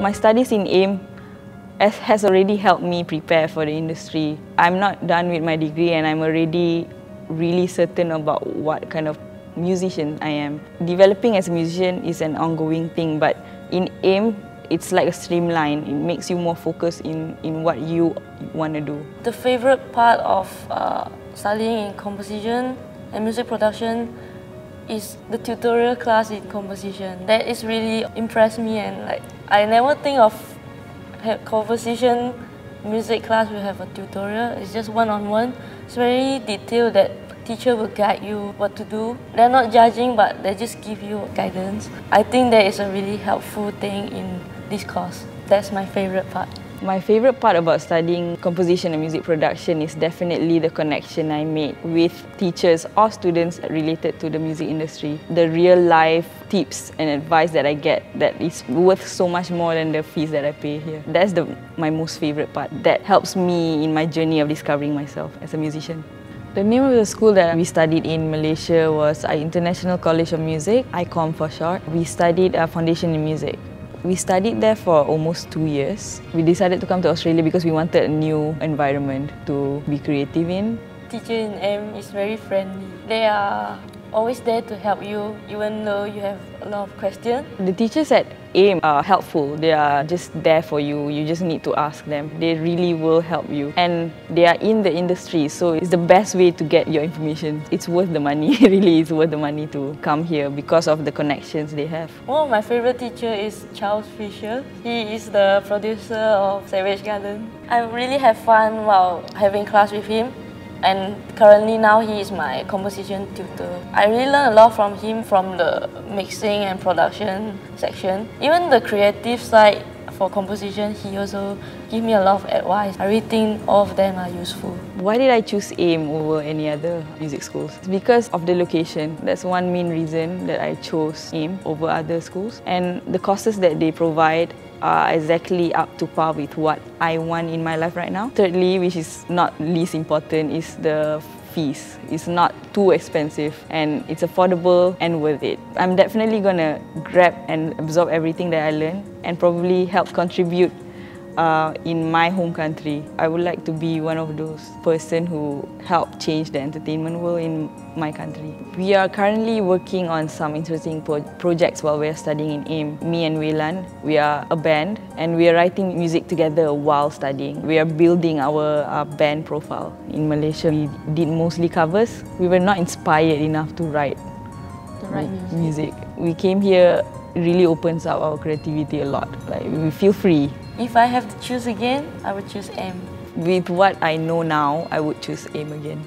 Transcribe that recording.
My studies in AIM has already helped me prepare for the industry. I'm not done with my degree and I'm already really certain about what kind of musician I am. Developing as a musician is an ongoing thing, but in AIM, it's like a streamline. It makes you more focused in, in what you want to do. The favorite part of uh, studying in composition and music production is the tutorial class in composition. That is really impressed me and like I never think of composition music class will have a tutorial. It's just one-on-one. -on -one. It's very detailed that teacher will guide you what to do. They're not judging, but they just give you guidance. I think that is a really helpful thing in this course. That's my favorite part. My favorite part about studying composition and music production is definitely the connection I made with teachers or students related to the music industry. The real life tips and advice that I get that is worth so much more than the fees that I pay here. That's the, my most favorite part. That helps me in my journey of discovering myself as a musician. The name of the school that we studied in Malaysia was uh, International College of Music, ICOM for short. We studied a foundation in music. We studied there for almost two years. We decided to come to Australia because we wanted a new environment to be creative in. Teacher in M is very friendly. They are always there to help you even though you have a lot of questions. The teachers at AIM are helpful. They are just there for you. You just need to ask them. They really will help you. And they are in the industry, so it's the best way to get your information. It's worth the money, really it's worth the money to come here because of the connections they have. One of my favorite teacher is Charles Fisher. He is the producer of Savage Garden. I really have fun while having class with him and currently now he is my composition tutor. I really learned a lot from him from the mixing and production section. Even the creative side for composition, he also give me a lot of advice. I really think all of them are useful. Why did I choose AIM over any other music schools? It's because of the location. That's one main reason that I chose AIM over other schools. And the courses that they provide are exactly up to par with what I want in my life right now. Thirdly, which is not least important, is the fees. It's not too expensive and it's affordable and worth it. I'm definitely gonna grab and absorb everything that I learned and probably help contribute uh, in my home country. I would like to be one of those person who help change the entertainment world in my country. We are currently working on some interesting pro projects while we're studying in AIM. Me and Wei Lan, we are a band and we are writing music together while studying. We are building our uh, band profile. In Malaysia, we did mostly covers. We were not inspired enough to write, to write music. music. We came here really opens up our creativity a lot. Like we feel free. If I have to choose again, I would choose AIM. With what I know now, I would choose AIM again.